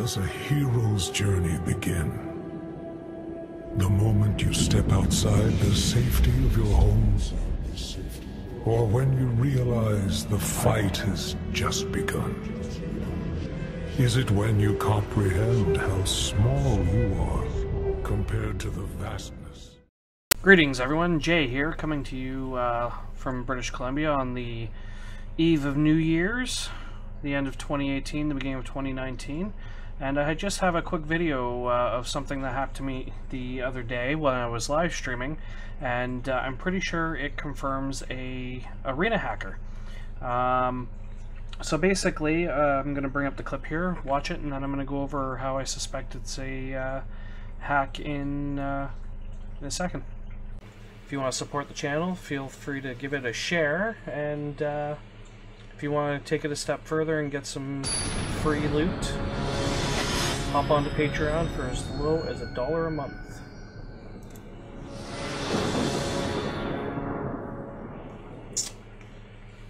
does a hero's journey begin? The moment you step outside the safety of your home? Or when you realize the fight has just begun? Is it when you comprehend how small you are compared to the vastness? Greetings, everyone. Jay here, coming to you uh, from British Columbia on the eve of New Year's, the end of 2018, the beginning of 2019. And I just have a quick video uh, of something that happened to me the other day when I was live streaming, and uh, I'm pretty sure it confirms a arena hacker. Um, so basically, uh, I'm going to bring up the clip here, watch it, and then I'm going to go over how I suspect it's a uh, hack in, uh, in a second. If you want to support the channel, feel free to give it a share, and uh, if you want to take it a step further and get some free loot, hop onto Patreon for as low as a dollar a month.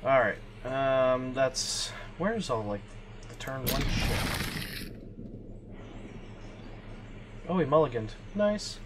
Alright, um, that's... Where's all, like, the turn one shit? Oh, he mulliganed. Nice.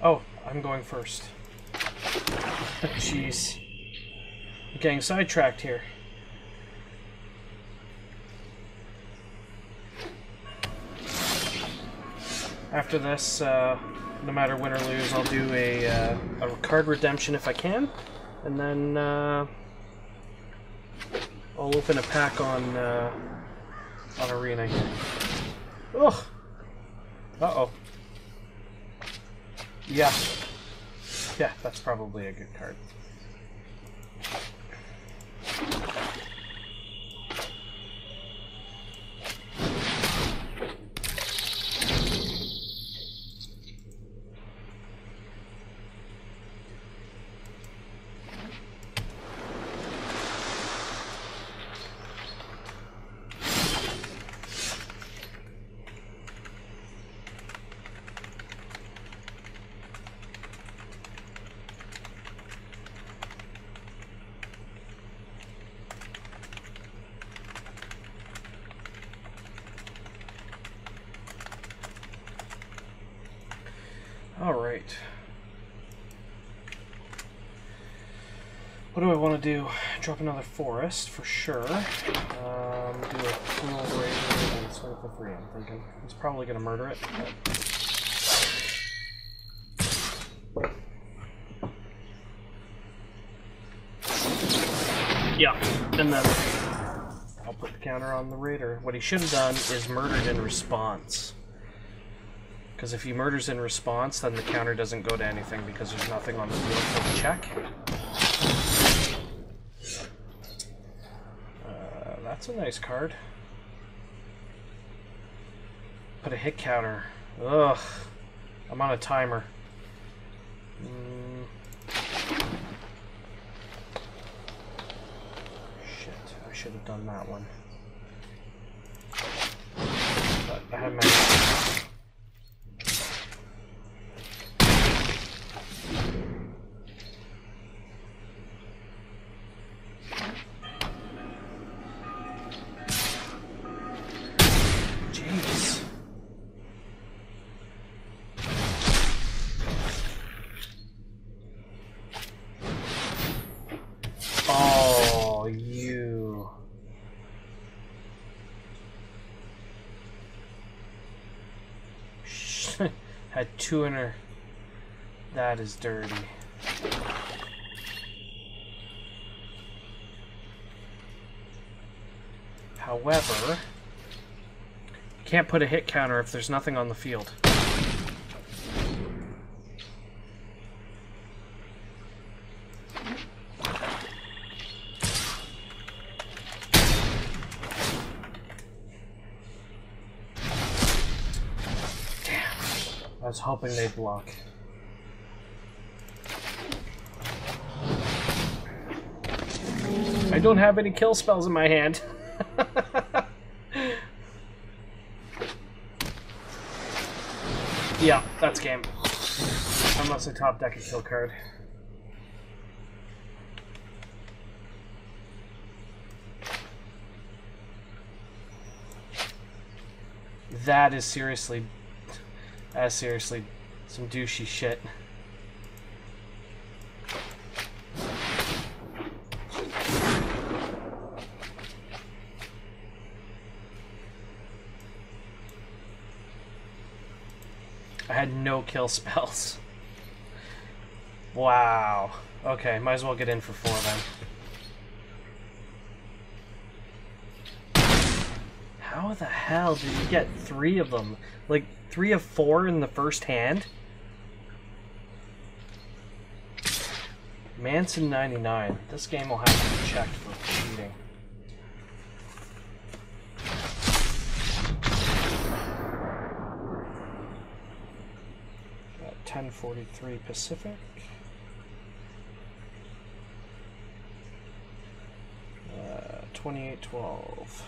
Oh, I'm going first. Jeez. I'm getting sidetracked here. After this, uh, no matter win or lose, I'll do a, uh, a card redemption if I can. And then uh, I'll open a pack on, uh, on Arena. Ugh! Uh-oh. Yeah. Yeah, that's probably a good card. Alright. What do I want to do? Drop another forest, for sure. Um, do a cruel raid and swing for free, I'm thinking. He's probably going to murder it. Yeah, and then I'll put the counter on the raider. What he should have done is murdered in response. Because if he murders in response, then the counter doesn't go to anything because there's nothing on the field for the check. Uh, that's a nice card. Put a hit counter. Ugh. I'm on a timer. Mm. Shit, I should have done that one. But I have my... Had two. That is dirty. However, can't put a hit counter if there's nothing on the field. Hoping they'd block. I don't have any kill spells in my hand. yeah, that's game. Unless I top deck a kill card. That is seriously, is seriously some douchey shit. I had no kill spells. Wow. Okay, might as well get in for four then. How the hell did you get three of them? Like, three of four in the first hand? Manson 99. This game will have to be checked for cheating. 1043 Pacific. Uh, 2812.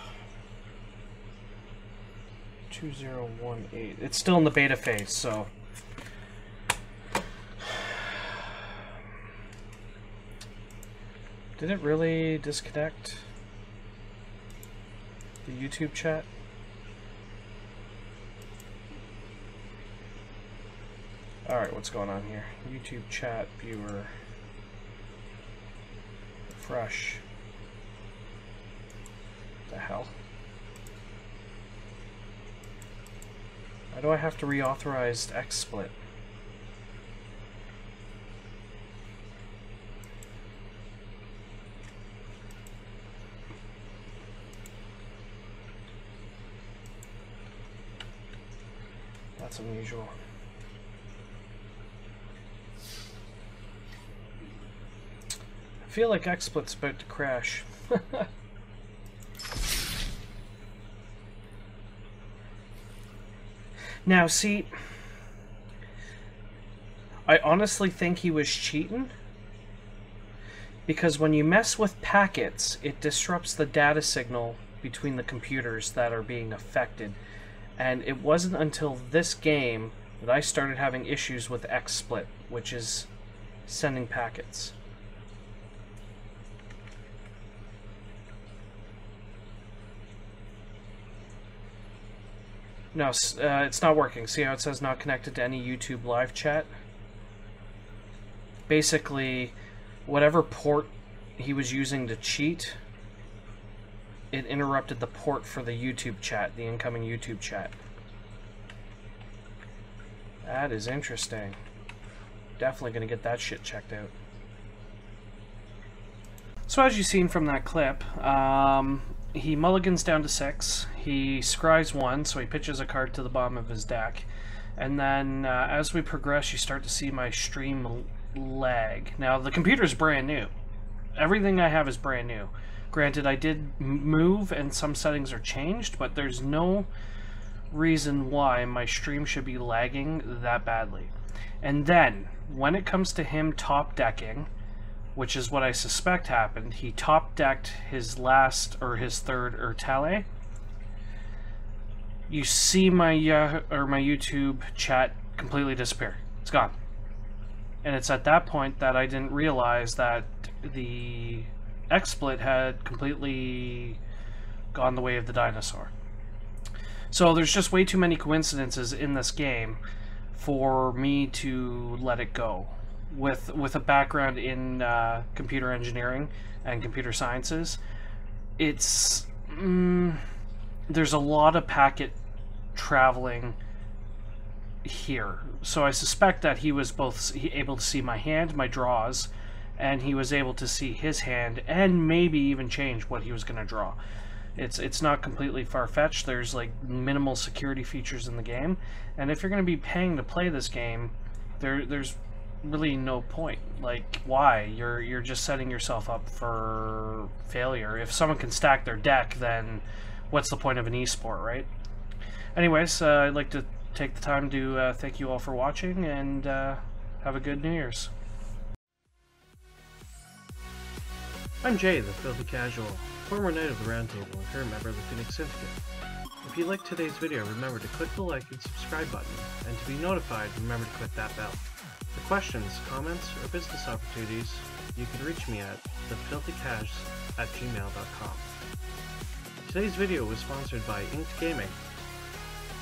2018. It's still in the beta phase, so. Did it really disconnect the YouTube chat? Alright, what's going on here? YouTube chat viewer. Fresh. The hell? Why do I have to reauthorize XSplit? That's unusual. I feel like XSplit's about to crash. now, see, I honestly think he was cheating. Because when you mess with packets, it disrupts the data signal between the computers that are being affected. And it wasn't until this game that I started having issues with XSplit, which is sending packets. No, uh, it's not working. See how it says not connected to any YouTube live chat? Basically, whatever port he was using to cheat, it interrupted the port for the YouTube chat, the incoming YouTube chat. That is interesting. Definitely going to get that shit checked out. So as you've seen from that clip, um, he mulligans down to six. He scries one, so he pitches a card to the bottom of his deck. And then uh, as we progress, you start to see my stream lag. Now, the computer is brand new. Everything I have is brand new. Granted, I did move and some settings are changed, but there's no reason why my stream should be lagging that badly. And then, when it comes to him top decking, which is what I suspect happened. He top decked his last or his third Etrata. You see my uh, or my YouTube chat completely disappear. It's gone. And it's at that point that I didn't realize that the XSplit had completely gone the way of the dinosaur. So there's just way too many coincidences in this game for me to let it go with with a background in uh, computer engineering and computer sciences, it's mm, there's a lot of packet traveling here. So I suspect that he was both able to see my hand, my draws, and he was able to see his hand and maybe even change what he was going to draw. It's it's not completely far-fetched. There's like minimal security features in the game, and if you're going to be paying to play this game, there there's really no point. Like, why? You're you're just setting yourself up for failure. If someone can stack their deck, then what's the point of an esport, right? Anyways, uh, I'd like to take the time to uh, thank you all for watching and uh, have a good New Year's. I'm Jay, the Filthy Casual, former Knight of the Roundtable and current member of the Phoenix Syndicate. If you liked today's video, remember to click the like and subscribe button, and to be notified, remember to click that bell. For questions, comments, or business opportunities, you can reach me at thefilthycash at gmail.com. Today's video was sponsored by Inked Gaming.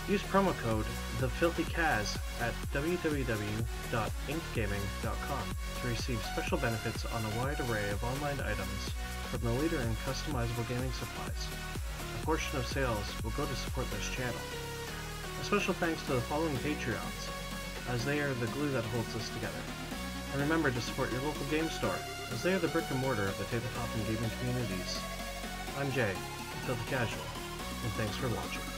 Use promo code TheFilthyCaz at www.inkedgaming.com to receive special benefits on a wide array of online items from the leader in customizable gaming supplies. A portion of sales will go to support this channel. A special thanks to the following Patreons, as they are the glue that holds us together. And remember to support your local game store, as they are the brick and mortar of the tabletop and gaming communities. I'm Jay, the Filthy Casual, and thanks for watching.